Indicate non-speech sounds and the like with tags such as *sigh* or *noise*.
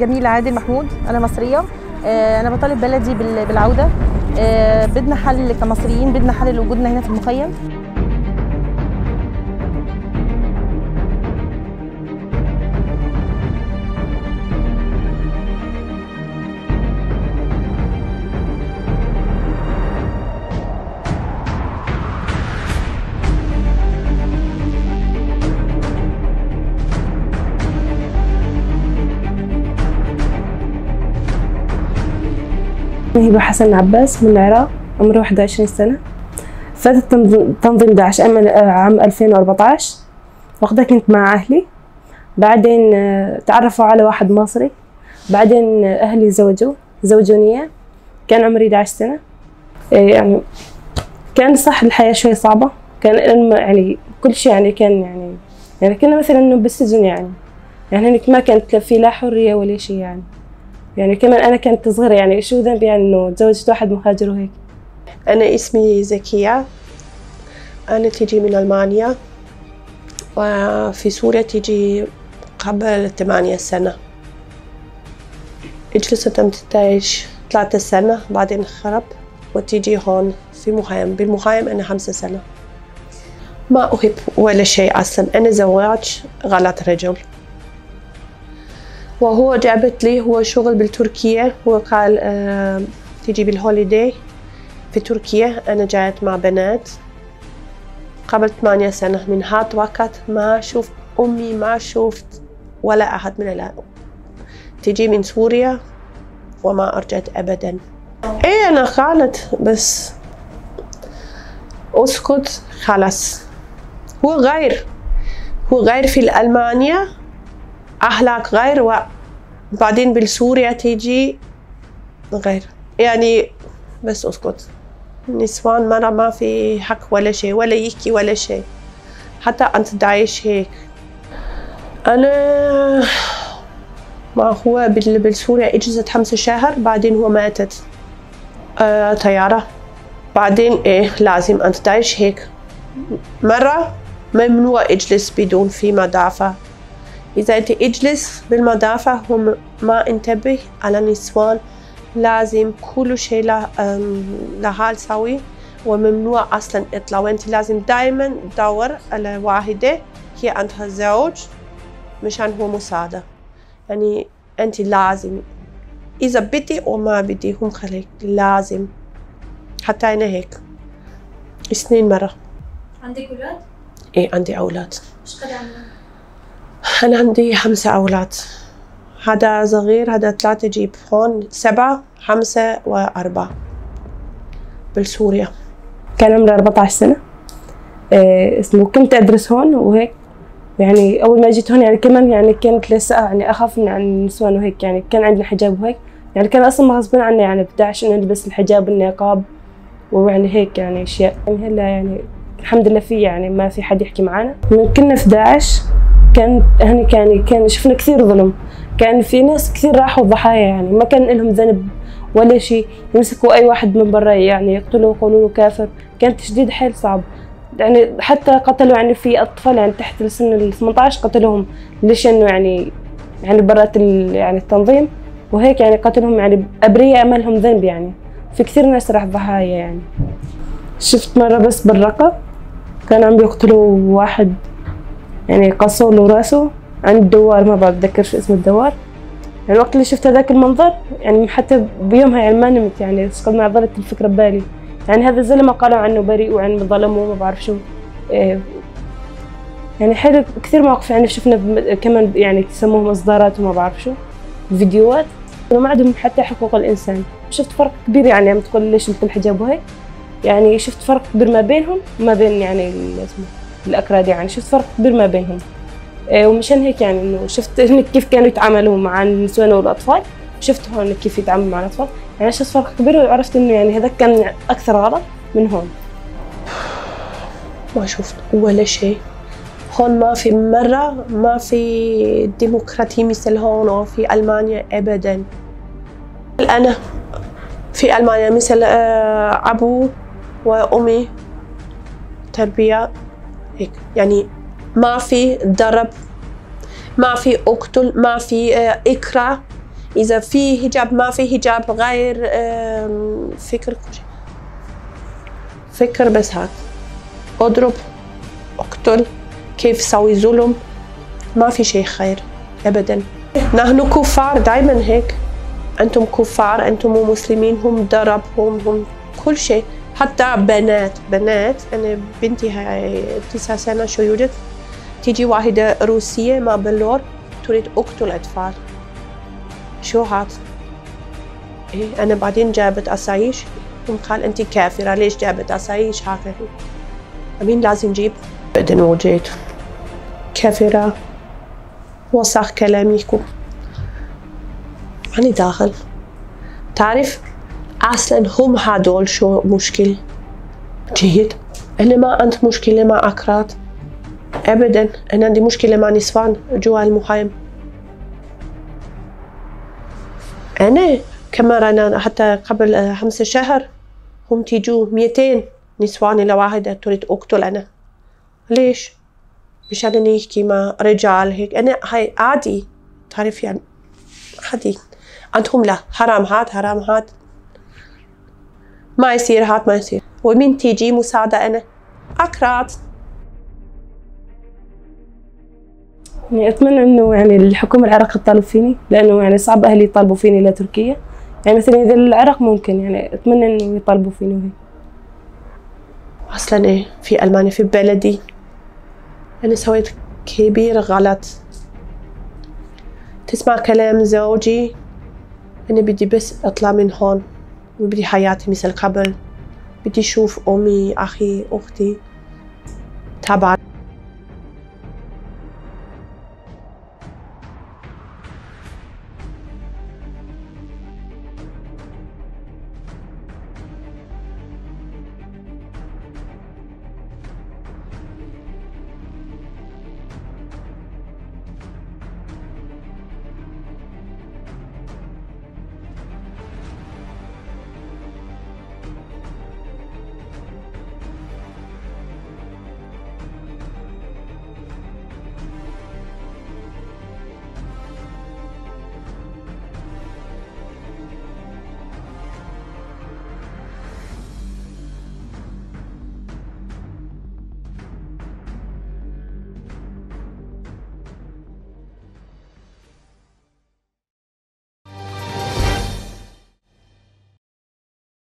جميل عادل محمود أنا مصرية. آه، أنا بطالب بلدي بال- بالعودة. آه، بدنا حل كمصريين بدنا حل لوجودنا هنا في المخيم. هبة حسن عباس من العراق عمري 21 سنة. فاتت تنظ- تنظيم داعش آه، عام 2014 وقتها كنت مع أهلي. بعدين آه، تعرفوا على واحد مصري. بعدين آه، أهلي زوجوا زوجوني. كان عمري 11 سنة. يعني كان صح الحياة شوي صعبة. كان يعني كل شيء يعني كان يعني يعني كنا مثلا بالسجن يعني. يعني هناك ما كانت في لا حرية ولا شيء يعني. يعني كمان أنا كنت صغيرة يعني شو ذنبي؟ يعني إنه تزوجت واحد مهاجر وهيك. أنا اسمي زكية. أنا تيجي من ألمانيا وفي سوريا تيجي قبل ثمانية سنة. جلست تعيش ثلاثة سنة بعدين خرب وتيجي هون في مخيم بالمخيم أنا خمسة سنة. ما أحب ولا شيء أصلا. أنا زواج غلط رجل. وهو جابت لي هو شغل بالتركيا هو قال آه تيجي بالهوليداي في تركيا. أنا جايت مع بنات. قبل ثمانية سنة من هاد وقت ما شفت أمي ما شفت ولا أحد من الأهل تجي من سوريا وما رجعت أبدا. إيه أنا قالت بس أسكت خلاص. هو غير هو غير في ألمانيا. أخلاق غير وبعدين بالسوريا تيجي غير. يعني بس اسكت. نسوان مرة ما في حق ولا شيء ولا يحكي ولا شيء. حتى أنت تعيش هيك. أنا ما هو بال- بالسوريا اجلست خمسة شهر بعدين هو ماتت. آه طيارة. بعدين إيه لازم أنت تعيش هيك. مرة ممنوع إجلس بدون في مدافع إذا أنت اجلس بالمدافع هم ما انتبه على النسوان لازم كل شيء لها تسوي وممنوع أصلا اطلاع وانت لازم دائما تدور على واحدة هي عندها زوج مشان هو مساعدة يعني انت لازم اذا بدي أو ما بدي هم خليك لازم حتى أنا هيك اثنين مرة عندك ولاد؟ إيه عندي أولاد إيش قد عمرهم؟ أنا عندي خمسة أولاد. هذا صغير هذا ثلاثة جيب هون سبعة خمسة وأربعة. بالسوريا. كان عمري 14 سنة. آه، اسمه كنت أدرس هون وهيك. يعني أول ما جيت هون يعني كمان يعني كنت لسه يعني أخاف من عن النسوان وهيك. يعني كان عندنا حجاب وهيك. يعني كان أصلا غصبا عني يعني بداعش إنه نلبس الحجاب النقاب ويعني هيك يعني أشياء. يعني هلا يعني الحمد لله في يعني ما في حد يحكي معنا. من كنا في داعش كان هني كان كان شفنا كثير ظلم. كان في ناس كثير راحوا ضحايا يعني ما كان لهم ذنب ولا شيء. يمسكوا أي واحد من برا يعني يقتلوه يقولوا له كافر. كان تشديد حيل صعب. يعني حتى قتلوا يعني في أطفال يعني تحت السن ال 18 قتلوهم ليش انه يعني يعني برات يعني التنظيم. وهيك يعني قتلهم يعني أبرياء ما لهم ذنب يعني. في كثير ناس راح ضحايا يعني. شفت مرة بس بالرقة كان عم بيقتلوا واحد يعني قصوا له راسه عند دوار ما بتذكر شو اسم الدوار. يعني الوقت اللي شفت هذاك المنظر يعني حتى بيومها يعني ما نمت يعني قد ما ظلت الفكرة ببالي. يعني هذا الزلمة قالوا عنه بريء وعن ظلمه وما بعرف شو. إيه. يعني حلو كثير مواقف يعني شفنا كمان يعني يسموهم اصدارات وما بعرف شو فيديوهات. وما عندهم حتى حقوق الإنسان. شفت فرق كبير يعني عم تقول ليش مثل الحجاب وهيك. يعني شفت فرق كبير ما بينهم وما بين يعني اسمه الأكراد يعني شفت فرق كبير ما بينهم. إيه ومشان هيك يعني إنه شفت *laughs* كيف كانوا يتعاملوا مع النسوان والأطفال. شفت هون كيف يتعاملوا مع الأطفال. يعني شفت فرق كبير وعرفت إنه يعني هذاك كان أكثر غلط من هون. ما شفت ولا شيء. هون ما في مرة ما في ديمقراطية مثل هون أو في ألمانيا أبدا. أنا في ألمانيا مثل آه، أبو وأمي تربية هيك. يعني ما في ضرب ما في أقتل ما في آه، اكره إذا في حجاب ما في حجاب غير فكر كل. فكر بس هات أضرب أقتل كيف سوي ظلم؟ ما في شيء خير ابدا. نحن كفار دائما هيك. أنتم كفار أنتم مسلمين هم ضرب هم هم كل شيء. حتى بنات. بنات أنا بنتي هاي تسع سنة شو يوجد؟ تيجي واحدة روسية ما بلور تريد اقتل اطفال شو هات إيه أنا بعدين جابت أسايش. قال انت كافرة ليش جابت أسايش؟ هكذا مين لازم نجيب بعدين وجيت. كافرة. وسخ كلاميكم. أنا داخل. تعرف؟ أصلا هم هدول شو مشكل؟ جيد. أنا ما عندي مشكلة مع أكراد. أبدا. أنا عندي مشكلة مع نسوان جوا المخيم أنا كمان أنا حتى قبل خمسة شهر هم تيجوا ميتين نسوان إلى واحدة تريد أقتل أنا. ليش؟ مشان نحكي مع رجال هيك. أنا هاي عادي. تعرف يعني عادي عندهم لا. حرام هات حرام هات ما يصير هات ما يصير. ومين تيجي؟ مساعدة أنا. أكراد. يعني أتمنى إنه يعني الحكومة العراق تطالب فيني لأنه يعني صعب أهلي يطالبوا فيني إلى تركيا يعني مثلا إذا العراق ممكن يعني أتمنى إنه يطالبوا فيني وهيك. أصلا إيه في ألمانيا في بلدي. أنا سويت كبير غلط. تسمع كلام زوجي؟ أنا بدي بس أطلع من هون. وبدي حياتي مثل قبل. بدي أشوف أمي أخي أختي. تبع